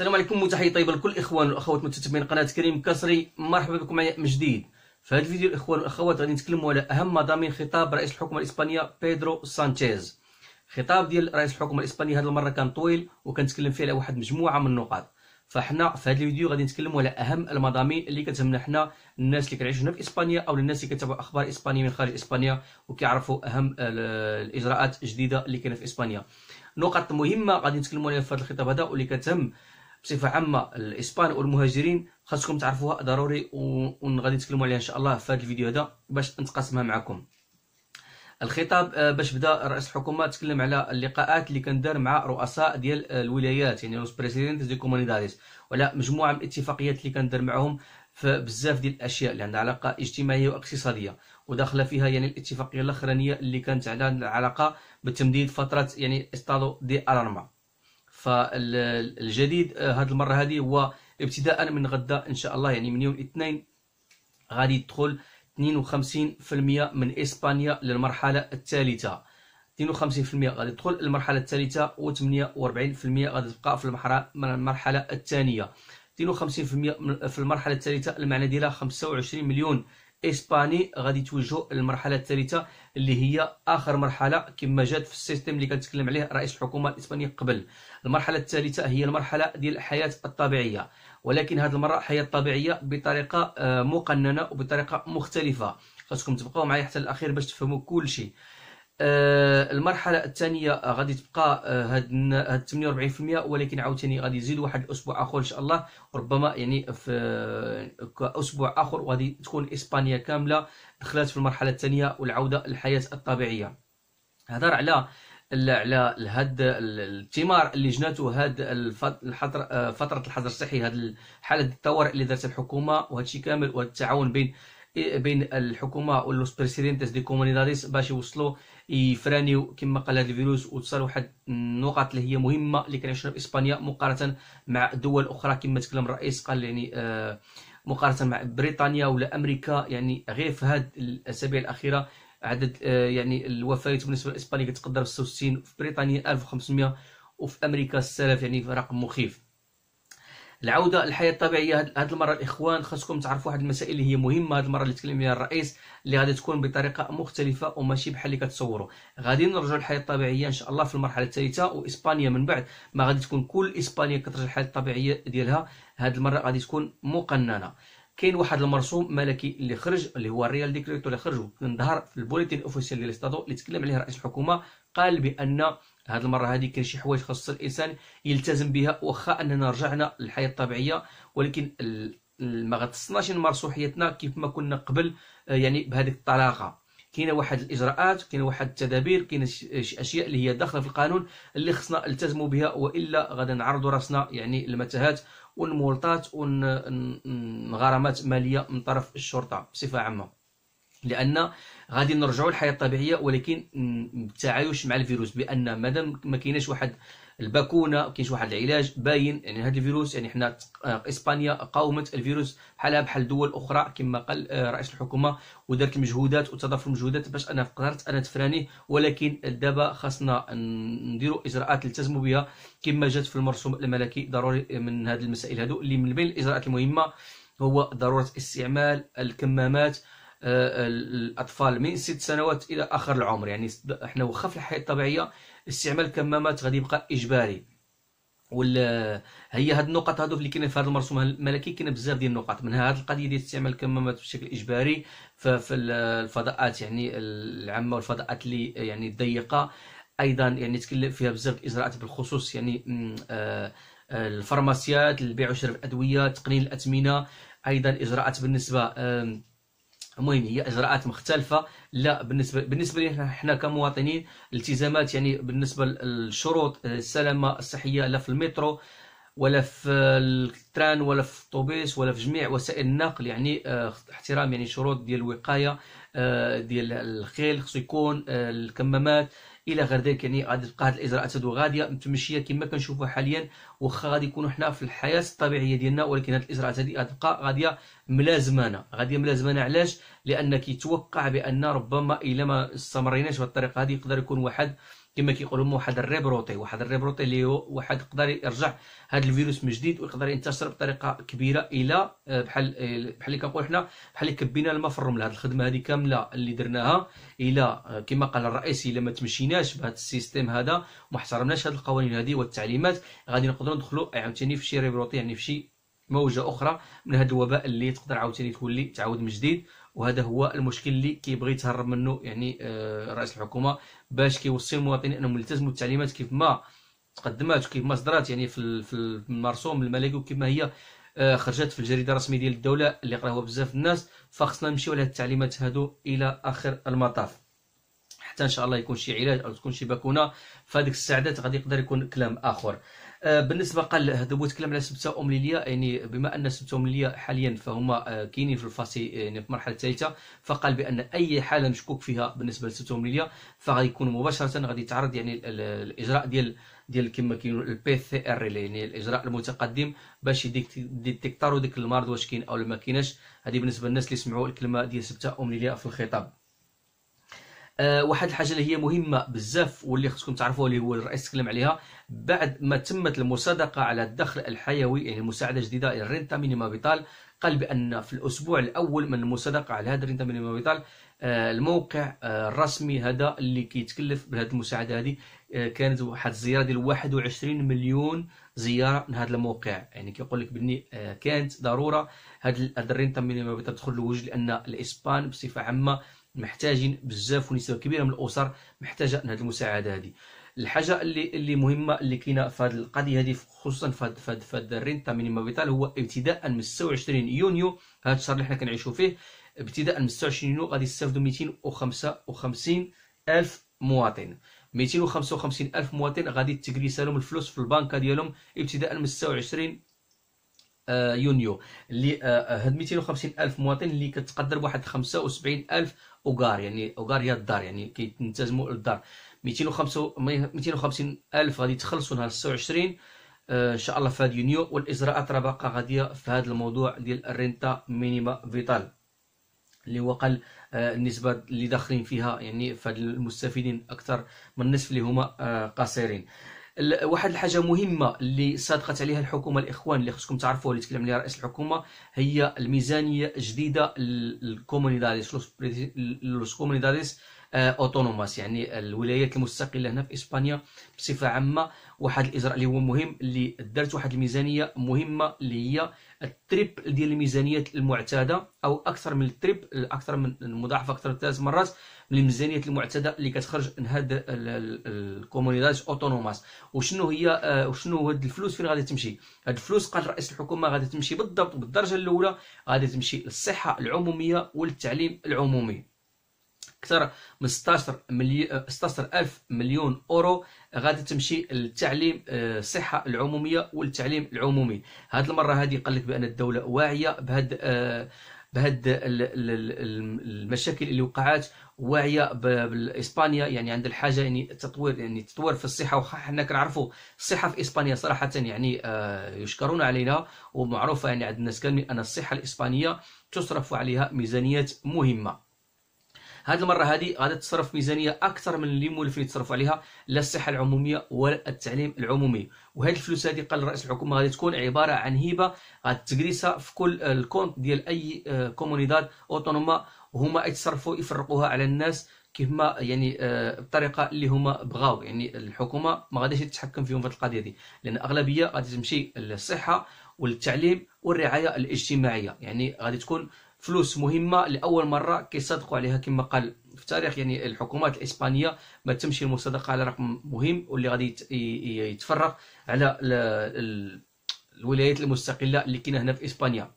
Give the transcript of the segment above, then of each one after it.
السلام عليكم وتحية طيبة لكل الإخوان والأخوات متابعين قناة كريم كسري. مرحبا بكم معي من جديد. في هذا الفيديو الإخوان والأخوات غادي نتكلموا على أهم مضامين خطاب رئيس الحكومة الإسبانية بيدرو سانشيز. خطاب ديال رئيس الحكومة الإسبانية هذه المرة كان طويل وكنتكلم فيه على واحد مجموعة من النقاط. فحنا في هذا الفيديو غادي نتكلموا على أهم المضامين اللي كتهمنا حنا الناس اللي كنعيشوا هنا في إسبانيا أو الناس اللي كيتابعوا أخبار اسبانيا من خارج إسبانيا وكيعرفوا أهم الإجراءات الجديدة اللي كاينة في إسبانيا. نقط مهمة غادي نتكلموا عليها في هذا الخطاب هذا واللي كتهم بصفة عامة الإسبان والمهاجرين خاصكم تعرفوها ضروري وغادي نتكلموا عليها إن شاء الله في هذا الفيديو هذا باش نتقاسمها معكم. الخطاب آه، باش بدا رئيس الحكومة تكلم على اللقاءات اللي كندار مع رؤساء ديال الولايات يعني los presidentes de comunidades ولا مجموعة من الاتفاقيات اللي كندار معهم في بزاف ديال الأشياء اللي عندها علاقة اجتماعية واقتصادية. وداخلة فيها يعني الاتفاقية الأخرانية اللي كانت على علاقة بتمديد فترة يعني استادو دي الارما فالجديد آه، هذه المرة هذه هو ابتداء من غدا إن شاء الله يعني من يوم الاثنين غادي يدخل 52% من إسبانيا للمرحلة الثالثة. 52% غادي تدخل المرحله الثالثة و48% غادي تبقى في المرحلة الثانية. 52% في المرحلة الثالثة المعنى ديالها 25 مليون إسباني غادي يتوجهوا للمرحلة الثالثة اللي هي آخر مرحلة كما جات في السيستم اللي كنتكلم عليه رئيس الحكومة الاسبانيه قبل. المرحلة الثالثة هي المرحلة ديال الحياة الطبيعية ولكن هذه المرة حياة طبيعية بطريقة آه، مقننة وبطريقة مختلفة. خاصكم تبقاو معايا حتى الأخير باش تفهموا كل شيء. المرحلة الثانية غادي تبقى آه، هاد 48% ولكن عاوتاني غادي يزيد واحد الأسبوع آخر إن شاء الله. ربما يعني في أسبوع آخر وغادي تكون إسبانيا كاملة دخلت في المرحلة الثانية والعودة للحياة الطبيعية. هضر على على هاد الثمار اللي جناته هاد آه، فترة الحظر الصحي هاد حاله الطوارئ اللي دارت الحكومة وهذا الشيء كامل والتعاون بين بين الحكومة presidentes de comunidades باش يوصلوا يفرانيو كما قال هذا الفيروس وتصل واحد النقط اللي هي مهمة اللي كنعيشوها في إسبانيا مقارنة مع دول أخرى كما تكلم الرئيس قال يعني آه مقارنة مع بريطانيا ولا أمريكا. يعني غير في هذه الأسابيع الأخيرة عدد آه يعني الوفيات بالنسبة لإسبانيا كتقدر في 66 في بريطانيا 1500 وفي أمريكا 6000 يعني رقم مخيف. العودة للحياة الطبيعية. هذه المرة الإخوان خاصكم تعرفوا واحد المسائل اللي هي مهمة. هذه المرة اللي تكلم فيها الرئيس اللي غادي تكون بطريقة مختلفة وماشي بحال اللي كتصوروا. غادي نرجعوا للحياة الطبيعية إن شاء الله في المرحلة الثالثة وإسبانيا من بعد ما غادي تكون كل إسبانيا كترجع للحياة الطبيعية ديالها. هذه المرة غادي تكون مقننة. كاين واحد المرسوم ملكي اللي خرج اللي هو ال real decreto اللي خرج ظهر في ال boletín oficial ديال ال estado اللي تكلم عليه رئيس الحكومة. قال بأن هذه المرة هذه كاين شي حوايج خاص الإنسان يلتزم بها واخا أننا رجعنا للحياة الطبيعية ولكن ما خصناش نمارسوا حياتنا كيف ما كنا قبل آه، يعني بهذيك الطلاقة. كاينة واحد الإجراءات كاينة واحد التدابير كاينة شي أشياء اللي هي داخلة في القانون اللي خصنا نلتزموا بها وإلا غادي نعرضوا راسنا يعني المتاهات والمولطات والغرامات مالية من طرف الشرطة بصفة عامة. لأن غادي نرجعوا للحياة الطبيعية ولكن بالتعايش مع الفيروس بأن مادام ما كايناش واحد الباكونة كاينش واحد العلاج باين يعني هذا الفيروس يعني حنا إسبانيا قاومت الفيروس بحالها بحال دول أخرى كما قال رئيس الحكومة ودارت المجهودات وتضافر المجهودات باش أنا قدرت أنا تفرانيه ولكن دابا خاصنا نديروا إجراءات نلتزموا بها كما جات في المرسوم الملكي ضروري من هذه المسائل هذو اللي من بين الإجراءات المهمة هو ضرورة استعمال الكمامات الأطفال من ست سنوات إلى آخر العمر. يعني إحنا واخا في الحياة الطبيعية استعمال الكمامات غادي يبقى إجباري. وال هي هاد النقط هادو اللي كاينين في هذا المرسوم. الملكي كاين بزاف ديال النقط منها هاد القضية ديال استعمال الكمامات بشكل إجباري في الفضاءات. يعني العامة والفضاءات اللي يعني الضيقه أيضا يعني تكلم فيها بزاف الاجراءات بالخصوص. يعني آه، الفارماسيات البيع وشراء الأدوية تقنين الاثمنه أيضا إجراءات بالنسبة المهم هي إجراءات مختلفة. لا بالنسبة بالنسبة لنا إحنا كمواطنين التزامات يعني بالنسبة للشروط السلامة الصحية لا في المترو ولا في التران ولا في الطوبيس ولا في جميع وسائل النقل يعني آه احترام يعني شروط ديال الوقاية. ديال الخيل. خصو يكون آه الكمامات إلى غير ذلك يعني غادي تبقى هذه الاجراءات هذو غاديه متمشية كما كنشوفوا حاليا. واخا غادي يكونوا حنا في الحياة الطبيعية ديالنا. ولكن هذه الاجراءات هذه غتبقى غادية ملازمانا غادية ملازمانا علاش؟ لأن كيتوقع بأن ربما إلا ما استمريناش بهذه الطريقة هذه يقدر يكون واحد كما كيقولوا واحد ال rebrote واحد ال rebrote اللي هو واحد يقدر يرجع هذا الفيروس من جديد ويقدر ينتشر بطريقة كبيرة إلى آه، بحال آه، بحال اللي كنقول حنا بحال اللي كبينا الماء في الرملة. هذه الخدمة هذه كاملة اللي درناها إلى آه، كما قال الرئيس إلا ما تمشيناش بهذا ال système هذا وما احترمناش هذه القوانين هذه والتعليمات غادي نقدروا ندخلوا عاوتاني في شي rebrote يعني في شي موجة أخرى من هذا الوباء اللي تقدر عاوتاني تولي تعاود من جديد وهذا هو المشكل اللي كيبغي يتهرب منه يعني رئيس الحكومة باش كيوصي المواطنين أنهم يلتزموا التعليمات كيف ما تقدمات وكيف ما صدرات يعني في المرسوم الملكي وكيف ما هي آه، خرجت في الجريدة الرسمية ديال الدولة اللي قراوها بزاف الناس. فخصنا نمشيو على التعليمات هادو إلى آخر المطاف. حتى إن شاء الله يكون شي علاج أو تكون شي باكونه فهاديك الساعدات غادي يقدر يكون كلام آخر. آه، بالنسبة قال هذا نتكلم على سبتة امليليه يعني بما أن سبتة امليليه حاليا فهما آه، كاينين في الفاسي يعني في المرحلة الثالثة فقال بأن أي حالة مشكوك فيها بالنسبة لسبتة امليليه فغادي يكون مباشرة غادي يتعرض يعني الإجراء ديال ديال كما كاين ال PCR يعني الإجراء المتقدم باش يديتيكتارو ديك المرض واش كاين أو ما كايناش. هذه بالنسبة للناس اللي سمعوا الكلمة ديال سبتة ومليلية في الخطاب. أه واحد الحاجة اللي هي مهمة بزاف واللي خصكم تعرفوها اللي هو الرئيس تكلم عليها بعد ما تمت المصادقة على الدخل الحيوي يعني مساعدة جديدة إلى ال renta mínima vital قال بأن في الأسبوع الأول من المصادقة على هذا ال renta mínima vital أه الموقع أه الرسمي هذا اللي كيتكلف بهذه المساعدة هذه كانت واحد الزيارة ديال 21 مليون زيارة من هذا الموقع. يعني كيقول لك أه كانت ضرورة هذا ال renta mínima vital تدخل للوجه لأن الإسبان بصفة عامة محتاجين بزاف ونسبه كبيره من الأسر محتاجة هذه المساعدة هذه الحاجة اللي اللي مهمة اللي كاينة في هذه القضية هذه خصوصا في هذا في هذا ال renta mínima vital هو ابتداء من 26 يونيو هذا الشهر اللي حنا كنعيشوا فيه ابتداء من 26 يونيو غادي يستافدوا 255 ألف مواطن. 255 ألف مواطن غادي تجلس لهم الفلوس في البنكة ديالهم ابتداء من 26 آه، يونيو. اللي آه، آه، هاد 250 ألف مواطن اللي كتقدر بواحد 75 ألف hogar يعني hogar هي الدار يعني كيتنتجموا الدار 250 ألف غادي يتخلصوا نهار 26 إن شاء الله في هاد يونيو والاجراءات راه باقا غادية في هذا الموضوع ديال ال renta mínima vital اللي هو قال النسبة اللي داخلين فيها يعني فهاد المستفيدين أكثر من النصف اللي هما قاصرين واحد الحاجة مهمة اللي صادقت عليها الحكومة الإخوان اللي خصكم تعرفوها اللي تكلم عليها رئيس الحكومة هي الميزانية الجديده لل comunidades los comunidades autónomas. يعني الولايات المستقلة هنا في إسبانيا بصفة عامة واحد الإجراء اللي هو مهم اللي دارت واحد الميزانية مهمة اللي هي ال triple ديال الميزانيات المعتادة أو أكثر من ال triple أكثر من مضاعفة أكثر من ثلاث مرات. من الميزانيات المعتاده اللي كتخرج من هاد ال comunidades autónomas وشنو هي آه، وشنو هاد الفلوس فين غادي تمشي؟ هاد الفلوس قال رئيس الحكومة غادي تمشي بالضبط بالدرجة الأولى غادي تمشي للصحة العمومية والتعليم العمومي. أكثر من 16 مليون 16 ألف مليون أورو غادي تمشي للتعليم الصحه آه، العمومية والتعليم العمومي. هذه المرة هذه قال لك بأن الدولة واعية بهاد آه، بهاد المشاكل اللي وقعات واعيه باسبانيا يعني عند الحاجة يعني تطوير يعني تطوير في الصحة وحنا كنعرفوا الصحة في إسبانيا صراحة يعني آه، يشكرون علينا ومعروفة يعني عند الناس كاملين أن الصحة الإسبانية تصرف عليها ميزانيات مهمة. هذه المرة هذه غادي تصرف ميزانية أكثر من اللي مولفين يتصرفوا عليها لا الصحة العمومية ولا التعليم العمومي. وهذه الفلوس هذه قال رئيس الحكومة غادي تكون عبارة عن هبة غادي تجريسها في كل ال compte ديال أي comunidad autónoma وهما يتصرفوا يفرقوها على الناس كيف ما يعني آه، بالطريقة اللي هما بغاو. يعني الحكومة ما غاديش تتحكم فيهم في القضية دي. لأن أغلبية غادي تمشي للصحة والتعليم والرعاية الاجتماعية. يعني غادي تكون فلوس مهمة لأول مرة كيصادقوا عليها كما قال في التاريخ يعني الحكومات الإسبانية ما تمشي المصادقة على رقم مهم واللي غادي يتفرغ على الولايات المستقلة اللي كاينة هنا في إسبانيا.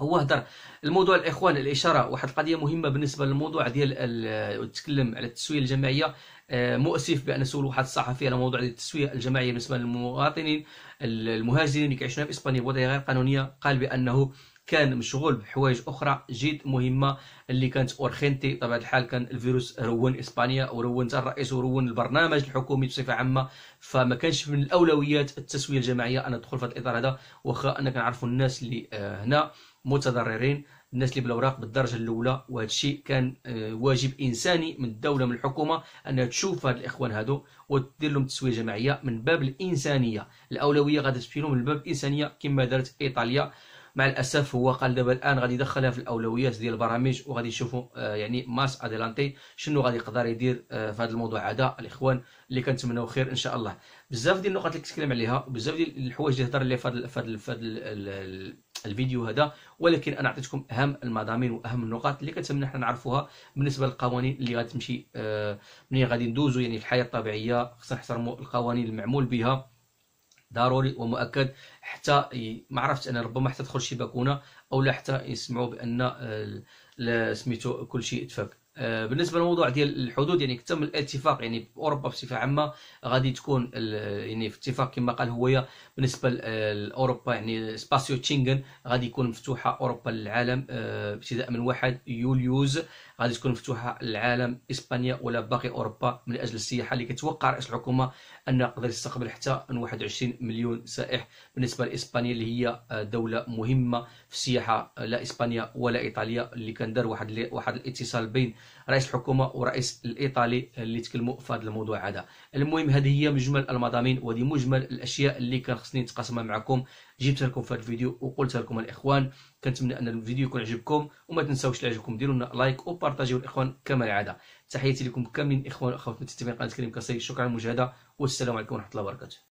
هو هدر الموضوع الإخوان الإشارة واحد القضية مهمة بالنسبة للموضوع ديال تكلم على التسوية الجماعية. آه، مؤسف بأن سول واحد الصحفي على موضوع التسوية الجماعية بالنسبة للمواطنين المهاجرين اللي كيعيشون في إسبانيا بوضعية غير قانونية قال بأنه كان مشغول بحوايج أخرى جد مهمة اللي كانت اورخينتي طبعا الحال كان الفيروس رون إسبانيا ورون الرئيس ورون البرنامج الحكومي بصفة عامة فما كانش من الأولويات التسوية الجماعية أن ندخل في هذا الإطار هذا. واخا أنا كنعرفوا الناس اللي آه، هنا متضررين الناس اللي بالأوراق بالدرجة الأولى. وهذا الشيء كان آه، واجب إنساني من الدولة من الحكومة انها تشوف هاد الإخوان هادو وتدير لهم تسوية جماعية من باب الإنسانية. الأولوية غادي تمشي من باب الإنسانية كما دارت إيطاليا. مع الأسف هو قال دابا الآن غادي يدخلها في الأولويات ديال البرامج وغادي يشوفوا آه، يعني ماس أديلانتي شنو غادي يقدر يدير آه، في هذا الموضوع. هذا الإخوان اللي كنتمناو خير إن شاء الله. بزاف ديال النقط اللي كنتكلم عليها وبزاف ديال الحوايج اللي هضر عليها في هذا الفيديو هذا ولكن أنا عطيتكم أهم المضامين وأهم النقاط اللي كنتمنى حنا نعرفوها بالنسبة للقوانين اللي غتمشي آه، ملي غادي ندوزو يعني في الحياة الطبيعية خصنا نحترموا القوانين المعمول بها. ضروري ومؤكد حتى ما عرفت أنا ربما حتى تدخل شي vacuna أو لا حتى يسمعوا بأن آه، سميتو كل شيء تفك آه، بالنسبة للموضوع ديال الحدود يعني تم الاتفاق يعني أوروبا بصفة عامة غادي تكون يعني في اتفاق كما قال هويا بالنسبة لأوروبا يعني espacio Schengen غادي يكون مفتوحة أوروبا للعالم آه، ابتداء من 1 يوليوز غادي تكون مفتوحة للعالم إسبانيا ولا باقي أوروبا. من أجل السياحة اللي كتوقع رئيس الحكومة أن يقدر يستقبل حتى من 21 مليون سائح. بالنسبة لإسبانيا اللي هي دولة مهمة في السياحة لا إسبانيا ولا إيطاليا اللي كان دار واحد واحد الاتصال بين رئيس الحكومة ورئيس الإيطالي اللي تكلموا في هذا الموضوع هذا. المهم هذه هي مجمل المضامين وهذه مجمل الأشياء اللي كان خصني نتقاسمها معكم. جبتها لكم في هذا الفيديو وقلتها لكم الإخوان كنتمنى أن الفيديو يكون عجبكم وما تنساوش يعجبكم ديروا لنا لايك وبارطاجيو الإخوان كما العادة. تحياتي لكم كاملين إخوان واخوات متابعين قناة كريم كاسي. شكرا على المشاهدة والسلام عليكم ورحمة الله وبركاته.